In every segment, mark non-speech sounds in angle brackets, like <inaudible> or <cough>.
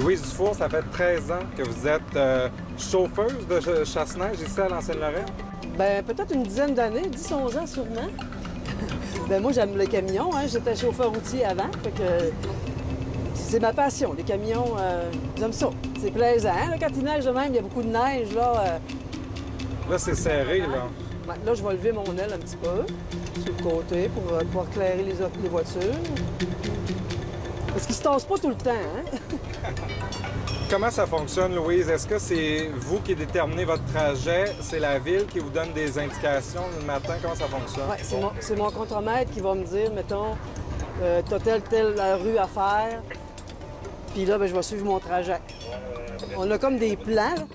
Louise Dufour, ça fait 13 ans que vous êtes euh, chauffeuse de ch- chasse-neige ici à l'Ancienne-Lorraine. Ben, peut-être une dizaine d'années, 10-11 ans sûrement. <laughs> ben, moi, j'aime les camions. Hein. J'étais chauffeur routier avant. Fait que c'est ma passion, les camions. euh, J'aime ça. C'est plaisant. hein. Là, quand il neige de même, il y a beaucoup de neige. Là, euh, Là, c'est serré, là. ben, là je vais lever mon aile un petit peu sur le côté pour pouvoir éclairer les, autres- les voitures. Parce qu'ils se tassent pas tout le temps. Hein? <laughs> Comment ça fonctionne, Louise? Est-ce que c'est vous qui déterminez votre trajet? C'est la ville qui vous donne des indications le matin? Comment ça fonctionne? Ouais, c'est mon, mon contremaître qui va me dire, mettons, euh, t'as telle, telle rue à faire. Puis là, ben, je vais suivre mon trajet. On a comme des plans. là.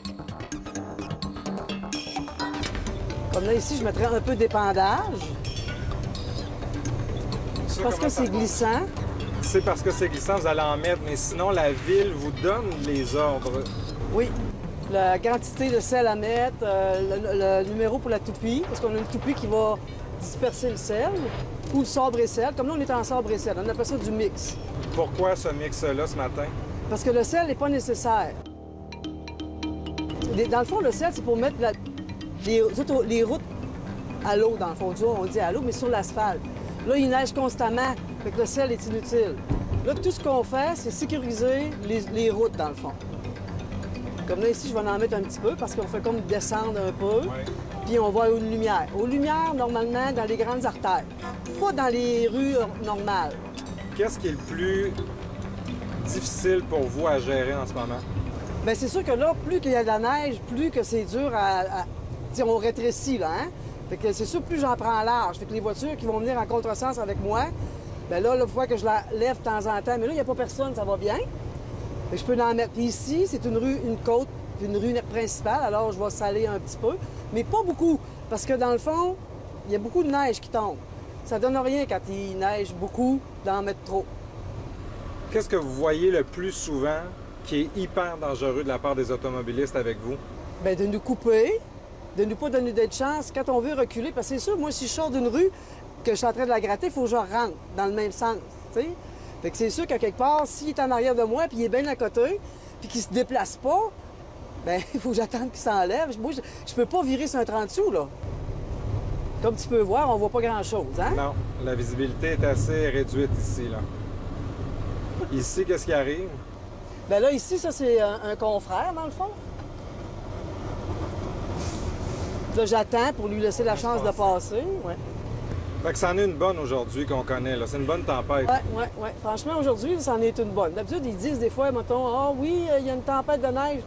Comme là, ici, je mettrais un peu d'épandage. Parce que c'est glissant. C'est parce que c'est glissant, vous allez en mettre, mais sinon, la ville vous donne les ordres. Oui. La quantité de sel à mettre, euh, le, le numéro pour la toupie, parce qu'on a une toupie qui va disperser le sel, ou le sabre et sel. Comme là, on est en sabre et sel. On appelle ça du mix. Pourquoi ce mix-là ce matin? Parce que le sel n'est pas nécessaire. Dans le fond, le sel, c'est pour mettre la- les, auto- les routes à l'eau, dans le fond. On dit à l'eau, mais sur l'asphalte. Là, il neige constamment, fait que le sel est inutile. Là, tout ce qu'on fait, c'est sécuriser les, les routes, dans le fond. Comme là, ici, je vais en mettre un petit peu parce qu'on fait comme descendre un peu, puis on voit une lumière. Aux lumières, normalement, dans les grandes artères, pas dans les rues euh, normales. Qu'est-ce qui est le plus difficile pour vous à gérer en ce moment? Bien, c'est sûr que là, plus qu'il y a de la neige, plus que c'est dur à. on rétrécit, là, hein? Fait que c'est sûr, plus j'en prends large. Fait que les voitures qui vont venir en contresens avec moi, bien là, il faut que je la lève de temps en temps. Mais là, il n'y a pas personne, ça va bien. Je peux en mettre. Puis ici, c'est une rue, une côte, une rue principale, alors je vais saler un petit peu. Mais pas beaucoup, parce que dans le fond, il y a beaucoup de neige qui tombe. Ça donne rien quand il neige beaucoup d'en mettre trop. Qu'est-ce que vous voyez le plus souvent qui est hyper dangereux de la part des automobilistes avec vous? Bien, de nous couper, de ne pas donner de chance quand on veut reculer. Parce que c'est sûr, moi, si je sors d'une rue, que je suis en train de la gratter, il faut que je rentre dans le même sens. Fait que c'est sûr qu'à quelque part, s'il est en arrière de moi, puis il est bien à côté, puis qu'il se déplace pas, ben il <laughs> faut que j'attende qu'il s'enlève. Moi, je, je peux pas virer sur un 30 sous, là. Comme tu peux voir, on voit pas grand-chose, hein? Non, la visibilité est assez réduite ici, là. Ici, qu'est-ce qui arrive? Ben là, ici, ça, c'est un, un confrère, dans le fond. Là, j'attends pour lui laisser la chance de passer. Ouais. Fait que c'en est une bonne aujourd'hui qu'on connaît, là. C'est une bonne tempête. Oui, oui, oui. Franchement, aujourd'hui, c'en est une bonne. D'habitude, ils disent des fois, mettons, ah oui, euh, il y a une tempête de neige.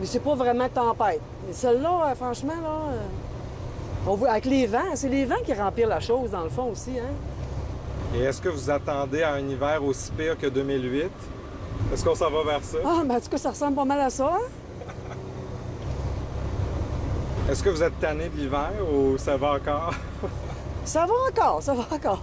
Mais c'est pas vraiment tempête. Mais celle-là, euh, franchement, là, euh, on voit avec les vents, c'est les vents qui remplissent la chose, dans le fond aussi, hein. Et est-ce que vous attendez à un hiver aussi pire que 2008? Est-ce qu'on s'en va vers ça? Ah, ben, en tout cas, ça ressemble pas mal à ça, hein? Est-ce que vous êtes tanné de l'hiver ou ça va encore? <laughs> Ça va encore, ça va encore.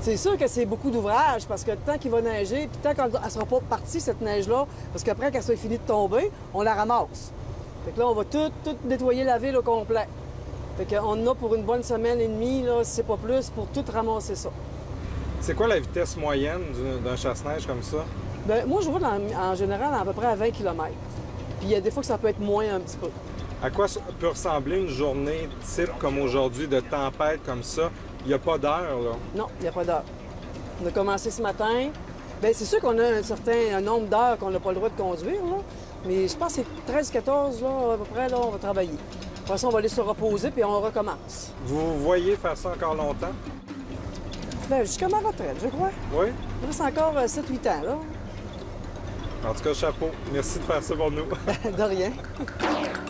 C'est sûr que c'est beaucoup d'ouvrage parce que tant qu'il va neiger, puis tant qu'elle ne sera pas partie, cette neige-là, parce qu'après qu'elle soit finie de tomber, on la ramasse. Fait que là, on va tout, tout nettoyer la ville au complet. Fait qu'on en a pour une bonne semaine et demie, là, si c'est pas plus, pour tout ramasser ça. C'est quoi la vitesse moyenne du- d'un chasse-neige comme ça? Ben, moi, je roule en, en général à peu près à 20 km. Puis il y a des fois que ça peut être moins un petit peu. À quoi peut ressembler une journée type comme aujourd'hui de tempête comme ça? Il n'y a pas d'heure, là. Non, il n'y a pas d'heure. On a commencé ce matin. Bien, c'est sûr qu'on a un certain un nombre d'heures qu'on n'a pas le droit de conduire, là. Mais je pense que c'est 13-14, là, à peu près, là, on va travailler. Après ça, on va aller se reposer, puis on recommence. Vous voyez faire ça encore longtemps? Bien, jusqu'à ma retraite, je crois. Oui? Il reste encore euh, 7-8 ans, là. En tout cas, chapeau. Merci de faire ça pour nous. <laughs> de rien. <laughs>